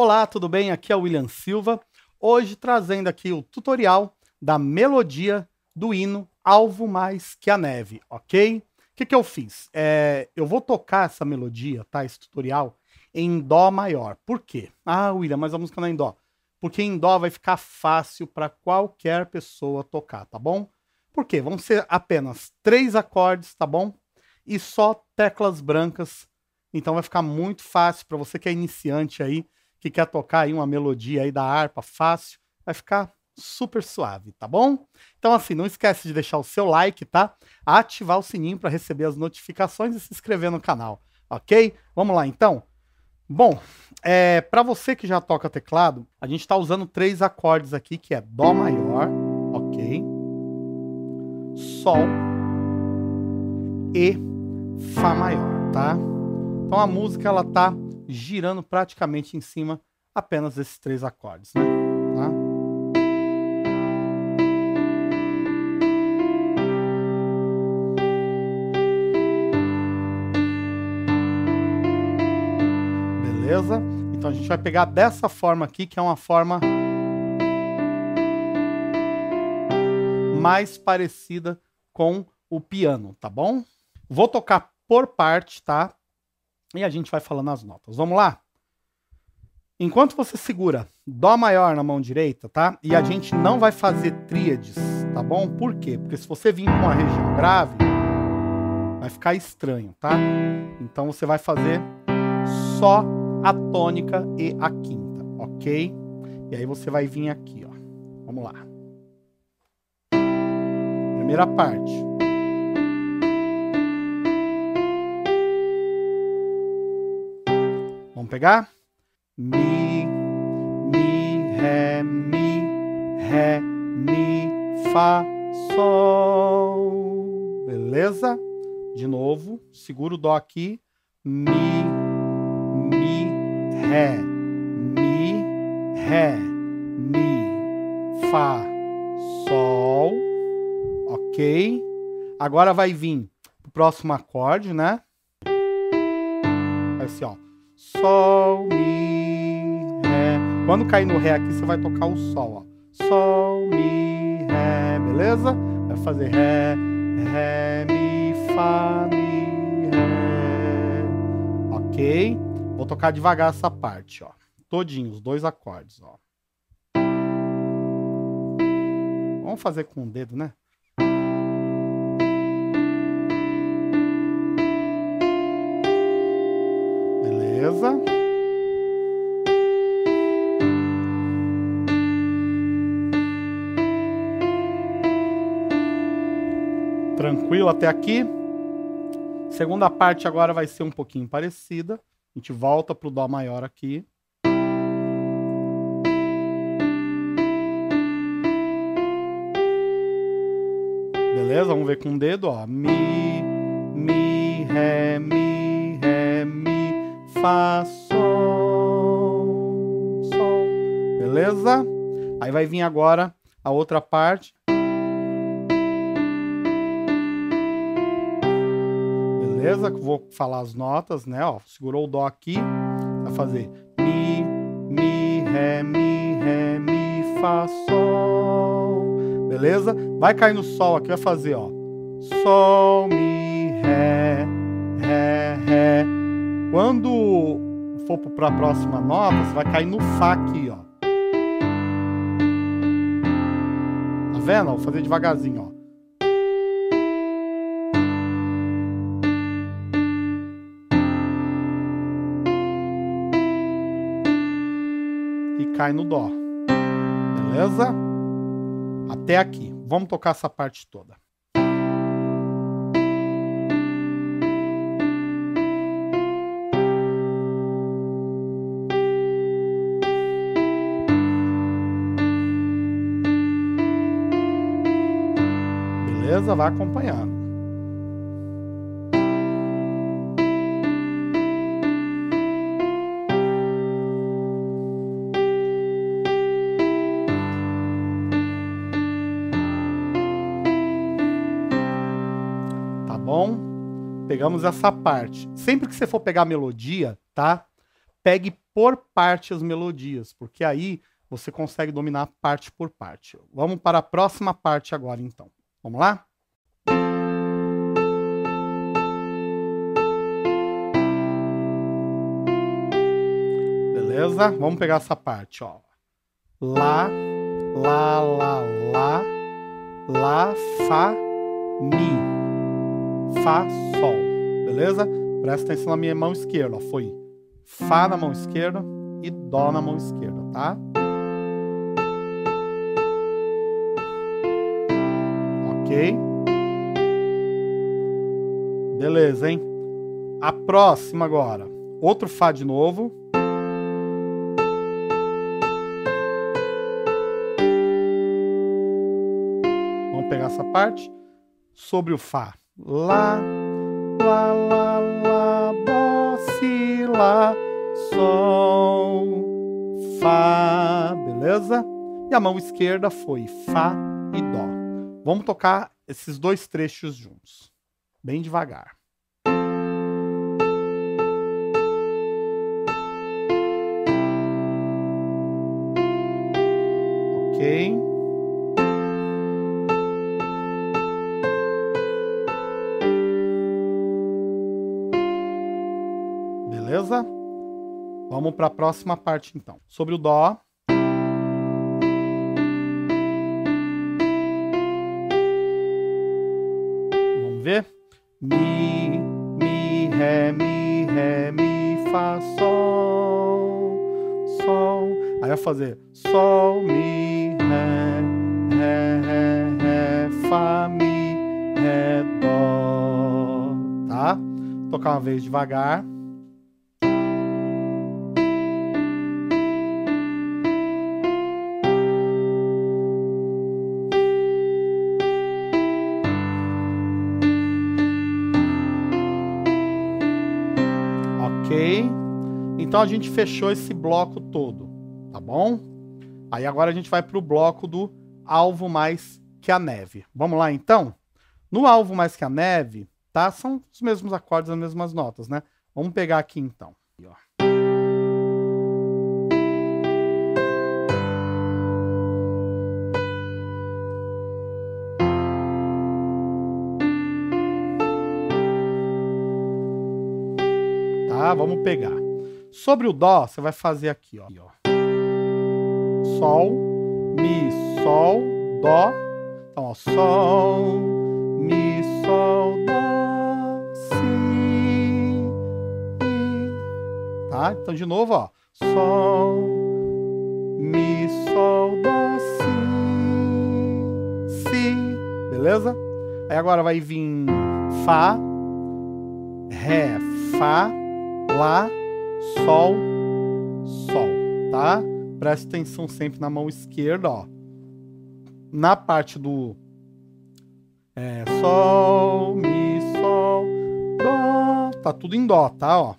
Olá, tudo bem? Aqui é o William Silva. Hoje trazendo aqui o tutorial da melodia do hino Alvo Mais Que a Neve, ok? O que, que eu fiz? É, eu vou tocar essa melodia, tá? Esse tutorial em Dó maior. Por quê? Ah, William, mas a música não é em Dó. Porque em Dó vai ficar fácil para qualquer pessoa tocar, tá bom? Por quê? Vão ser apenas três acordes, tá bom? E só teclas brancas. Então vai ficar muito fácil para você que é iniciante aí que quer tocar aí uma melodia aí da harpa fácil, vai ficar super suave, tá bom? Então assim, não esquece de deixar o seu like, tá? Ativar o sininho para receber as notificações e se inscrever no canal, ok? Vamos lá então? Bom, é, para você que já toca teclado, a gente está usando três acordes aqui, que é Dó maior, ok? Sol e Fá maior, tá? Então a música ela tá girando praticamente em cima apenas desses três acordes, né? Tá? Beleza? Então a gente vai pegar dessa forma aqui, que é uma forma mais parecida com o piano, tá bom? Vou tocar por parte, tá? E a gente vai falando as notas. Vamos lá? Enquanto você segura Dó maior na mão direita, tá? E a gente não vai fazer tríades, tá bom? Por quê? Porque se você vir com a região grave, vai ficar estranho, tá? Então você vai fazer só a tônica e a quinta, ok? E aí você vai vir aqui, ó. Vamos lá. Primeira parte. Vamos pegar? Mi, mi, ré, mi, ré, mi, fá, sol. Beleza? De novo, segura o dó aqui. Mi, mi, ré, mi, ré, mi, fá, sol. Ok? Agora vai vir o próximo acorde, né? Vai assim, ó. Sol, Mi, Ré. Quando cair no Ré aqui, você vai tocar o Sol, ó. Sol, Mi, Ré, beleza? Vai fazer Ré, Ré, Mi, Fá, Mi, Ré. Ok? Vou tocar devagar essa parte, ó. Todinho, os dois acordes, ó. Vamos fazer com o dedo, né? Beleza? Tranquilo até aqui? Segunda parte agora vai ser um pouquinho parecida. A gente volta pro Dó maior aqui. Beleza? Vamos ver com o dedo, ó. Mi, mi, ré, mi, fá, sol, sol. Beleza? Aí vai vir agora a outra parte. Beleza? Vou falar as notas, né? Ó, segurou o dó aqui, vai fazer mi, mi, ré, mi, ré, mi, fá, sol. Beleza? Vai cair no sol aqui, vai fazer, ó. Sol, mi, ré, ré, ré. Quando for para a próxima nota, você vai cair no Fá aqui, ó. Tá vendo? Vou fazer devagarzinho, ó. E cai no Dó. Beleza? Até aqui. Vamos tocar essa parte toda. Beleza? Vai acompanhando. Tá bom? Pegamos essa parte. Sempre que você for pegar melodia, tá? pegue por parte as melodias, porque aí você consegue dominar parte por parte. Vamos para a próxima parte agora, então. Vamos lá? Beleza? Vamos pegar essa parte, ó. Lá, lá, lá, lá, lá, fá, mi, fá, sol. Beleza? Presta atenção na minha mão esquerda, ó. Foi fá na mão esquerda e dó na mão esquerda, tá? Ok? Beleza, hein? A próxima agora. Outro Fá de novo. Vamos pegar essa parte. Sobre o Fá. Lá, lá, lá, lá, dó, si, lá, sol, Fá. Beleza? E a mão esquerda foi Fá e Dó. Vamos tocar esses dois trechos juntos, bem devagar. Ok. Beleza? Vamos para a próxima parte então. Sobre o Dó. ver? Mi, mi, ré, mi, ré, mi, fá, sol, sol. Aí vai fazer sol, mi, ré, ré, ré, ré, fá, mi, ré, dó. Tá? Tocar uma vez devagar. Então a gente fechou esse bloco todo, tá bom? Aí agora a gente vai para o bloco do alvo mais que a neve. Vamos lá então? No alvo mais que a neve, tá? São os mesmos acordes, as mesmas notas, né? Vamos pegar aqui então. Tá, vamos pegar. Sobre o Dó, você vai fazer aqui, ó. Sol, Mi, Sol, Dó. Então, ó, Sol, Mi, Sol, Dó, Si, Mi. Tá? Então, de novo, ó. Sol, Mi, Sol, Dó, Si, Si. Beleza? Aí agora vai vir Fá, Ré, Fá, Lá, Sol, Sol, tá? Presta atenção sempre na mão esquerda, ó. Na parte do é, Sol, Mi, Sol, Dó. Tá tudo em Dó, tá? Ó.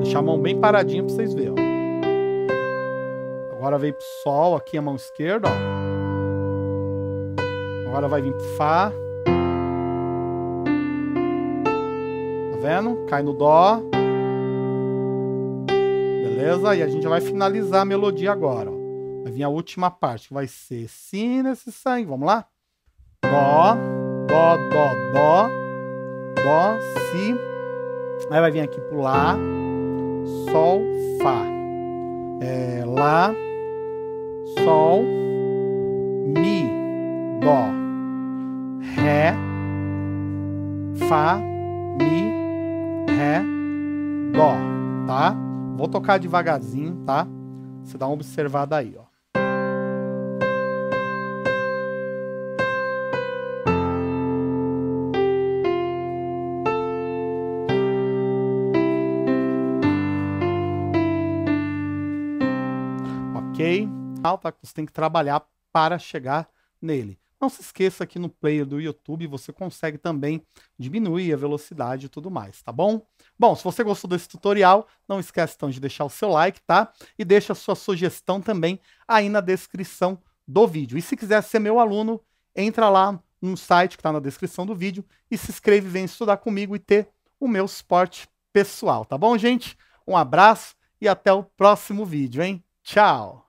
Deixar a mão bem paradinha pra vocês verem, ó. Agora vem pro Sol aqui a mão esquerda, ó. Agora vai vir pro Fá. Tá vendo? Cai no Dó. Beleza? E a gente vai finalizar a melodia agora. Ó. Vai vir a última parte, que vai ser Si nesse sangue. Vamos lá? Dó, Dó, Dó, Dó, Dó, Si. Aí vai vir aqui pro Lá, Sol, Fá. É, lá, Sol, Mi, Dó, Ré, Fá, Mi, Ré, Dó, tá? Vou tocar devagarzinho, tá? Você dá uma observada aí, ó. Ok? Você tem que trabalhar para chegar nele. Não se esqueça que no player do YouTube você consegue também diminuir a velocidade e tudo mais, tá bom? Bom, se você gostou desse tutorial, não esquece então de deixar o seu like, tá? E deixa a sua sugestão também aí na descrição do vídeo. E se quiser ser meu aluno, entra lá no site que está na descrição do vídeo e se inscreve, vem estudar comigo e ter o meu suporte pessoal, tá bom, gente? Um abraço e até o próximo vídeo, hein? Tchau!